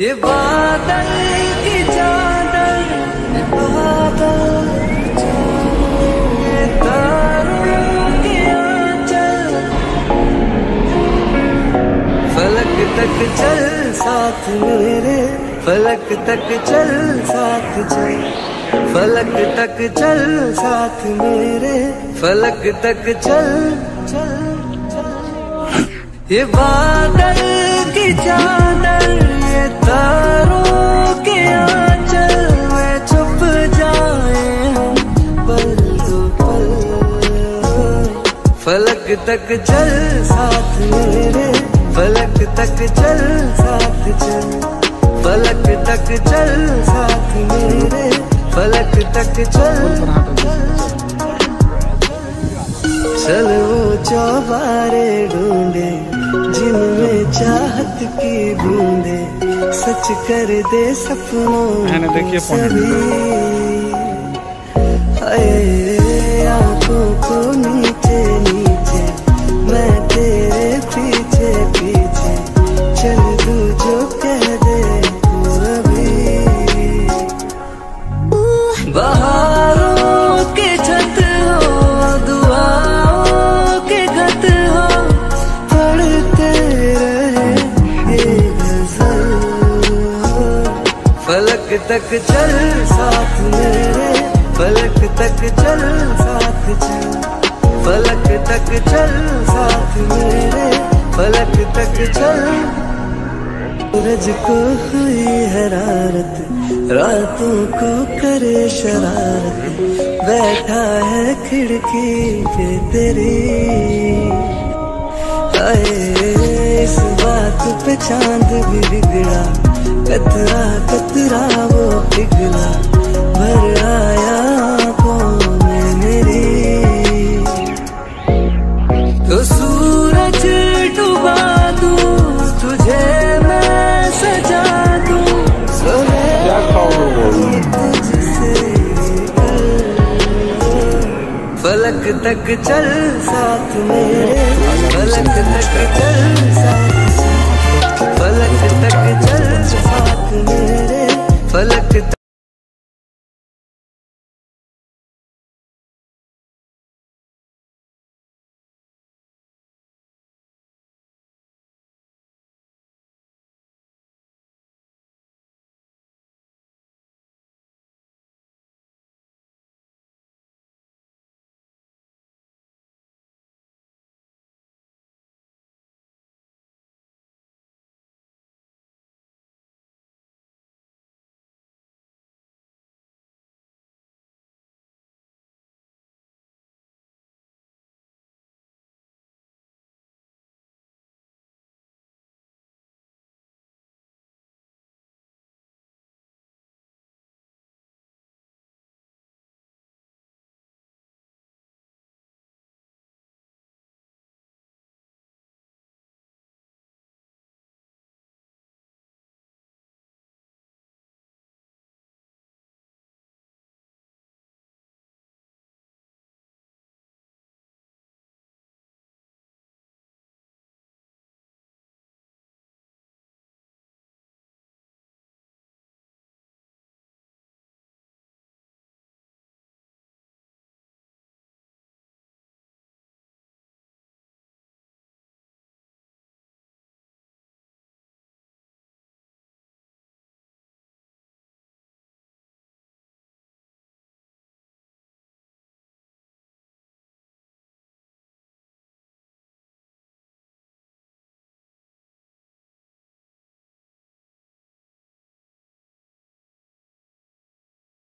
बादल की चादर फलक तक चल, साथ मेरे। फलक तक चल, साथ चल। फलक तक चल, साथ मेरे। फलक तक चल चल। ये बादल की चादर, ये तारों के आंचल में छुप जाए हम पल दो पल। फलक तक चल साथ मेरे, फलक तक चल साथ चल। फलक तक चल साथ मेरे, फलक तक चल। चल वो चौबारे ढूंढे। जिनमें चाहत की बूंदे सच कर दे सपनों मैंने देखिए तक चल साथ मेरे। फलक तक चल साथ चल। फलक तक चल साथ मेरे। फलक तक चल। सूरज को हुई हरारत, रातों को करे शरारत। बैठा है खिड़की पे तेरी। आए इस बात पे चाँद भी बिगड़ा। कतरा कतरा पिघला भर आया में मेरी। तो सूरज डुबा दूँ तुझे मैं सजा दूँ। फलक तक चल साथ मेरे। फलक चल साथ